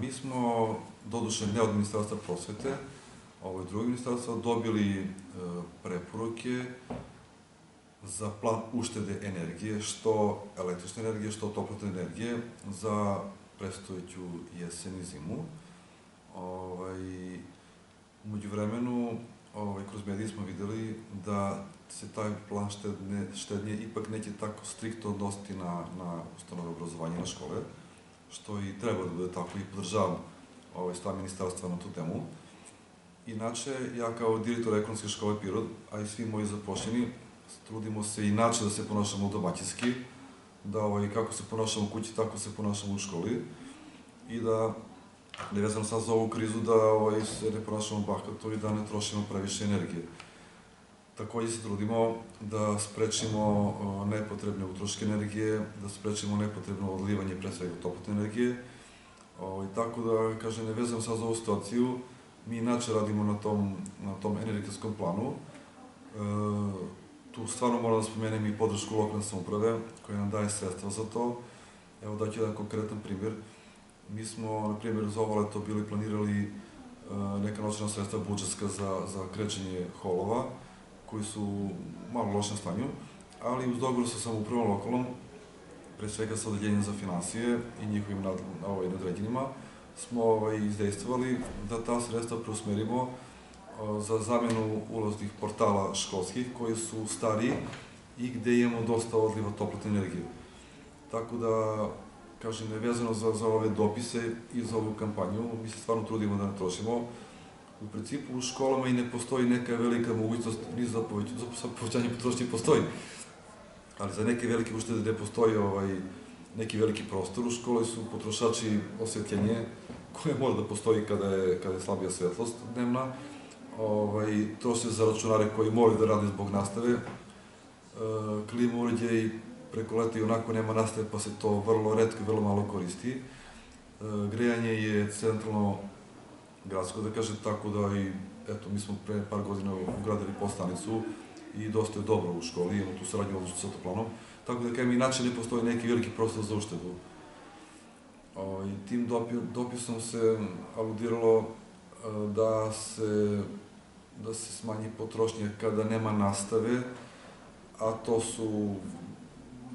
Mi smo, doduše ne od Ministarstva prosvete, ovo je drugi ministarstvo, dobili e, preporuke za plan uštede energije, što električne energije, što toplotne energije za predstojeću jesen i zimu. Ovaj, umeđu vremenu, ovaj, kroz medije smo videli da se taj plan štedne, štednje ipak neće tako striktno odnositi na, na ustanove obrazovanja, na škole, što i treba da bude tako i podržavam ovaj, stav ministarstva na tu temu. Inače, ja kao direktor ekonomske škole Pirot, a i svi moji zapošljeni, trudimo se inače da se ponašamo domaćinski, da ovaj, kako se ponašamo u kući, tako se ponašamo u školi i da ne vezano sad za ovu krizu da ovaj, se ne ponašamo bahato i da ne trošimo previše energije. Takođe se trudimo da sprečimo nepotrebne utroške energije, da sprečimo nepotrebno odlivanje pre svega toplotne energije. Ovaj, tako da, kaže, ne vezam sad za ovu situaciju, mi inače radimo na tom, na tom energetskom planu. E, tu stvarno moram da spomenem i podršku lokalne samoprave koja nam daje sredstva za to. Evo daću jedan konkretan primjer. Mi smo, na primjer, za ovo leto bili planirali e, neka noćna sredstva budžetska za, za krećenje holova, koji su malo lošem stanju, ali uz dogovor sa samoupravom lokalnom, pre svega sa odeljenjem za finansije i njihovim nad, ovaj, nadređenima, smo ovaj, izdejstvovali da ta sredstva preusmerimo za zamenu ulaznih portala školskih koji su stariji i gde imamo dosta odliva toplotne energije. Tako da, kažem, nevezano za, za ove dopise i za ovu kampanju, mi se stvarno trudimo da ne trošimo. U principu u školama i ne postoji neka velika mogućnost ni za, poveć, za povećanje potrošnje postoji. Ali za neke velike uštede ne postoji ovaj, neki veliki prostor u školi su potrošači osvetljenje koje mora da postoji kada je, kada je slabija svetlost dnevna. Ovaj, to se za računare koji moraju da rade zbog nastave. E, klima uređaj preko leta i onako nema nastave, pa se to vrlo redko i vrlo malo koristi. E, grejanje je centralno gradsko, da kažem, tako da i, eto, mi smo pre par godina ugradili postanicu i dosta je dobro u školi, imamo tu saradnju odlično sa toplanom. Tako da, kajem, inače ne postoji neki veliki prostor za uštedu. Ovaj, tim dopisom se aludiralo da se, da se smanji potrošnja kada nema nastave, a to su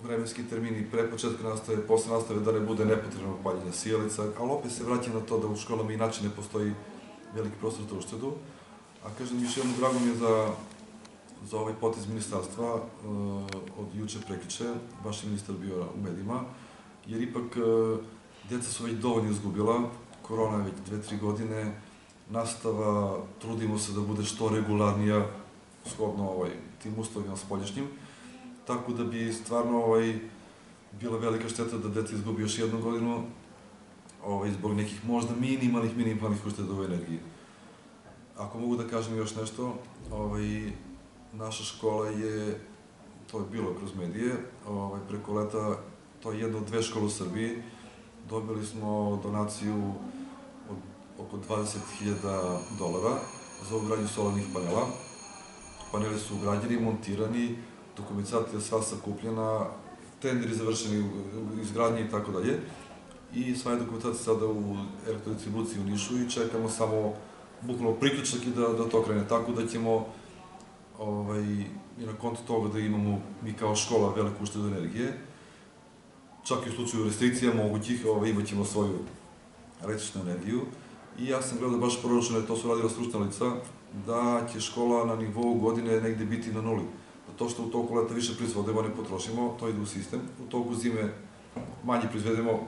vremenski termini pre početka nastave, posle nastave, da ne bude nepotrebno paljenja sjelica, ali opet se vraća na to da u školama inače ne postoji veliki prostor za uštedu. A kažem, još jedno drago mi je za, za ovaj potez ministarstva uh, od juče prekiče, baš je ministar bio u medijima, jer ipak uh, deca su već dovoljno izgubila, korona je već dve, tri godine, nastava, trudimo se da bude što regularnija, shodno ovaj, tim uslovima spoljašnjim, tako da bi stvarno ovaj, bila velika šteta da dete izgubi još jednu godinu ovaj, zbog nekih možda minimalnih, minimalnih ušteda u energiji. Ako mogu da kažem još nešto, ovaj, naša škola je, to je bilo kroz medije, ovaj, preko leta, to je jedna od dve škole u Srbiji, dobili smo donaciju od oko 20.000 dolara za ugradnju solarnih panela. Paneli su ugrađeni, montirani, dokumentacija sva sakupljena, tenderi završeni u izgradnji i tako dalje. I sva je dokumentacija sada u elektrodistribuciji u Nišu i čekamo samo bukvalno priključak i da, da to krene. Tako da ćemo ovaj, i na kontu toga da imamo mi kao škola veliku uštedu energije. Čak i u slučaju restrikcija mogućih ovaj, imat ćemo svoju električnu energiju. I ja sam gledao baš proračune, to su radila stručna lica, da će škola na nivou godine negde biti na nuli to što u toku leta više proizvodimo, ne potrošimo, to ide u sistem. U toku zime manje proizvedemo,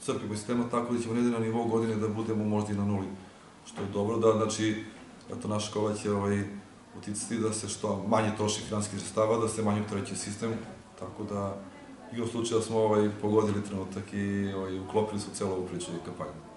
crpimo sistema, tako da ćemo negde na nivou godine da budemo možda i na nuli. Što je dobro da, znači, eto, naša škola će ovaj, uticati da se što manje troši finanskih sredstava, da se manje utreće sistem, tako da i u slučaju da smo ovaj, pogodili trenutak i ovaj, uklopili su celo ovu priču i kampanju.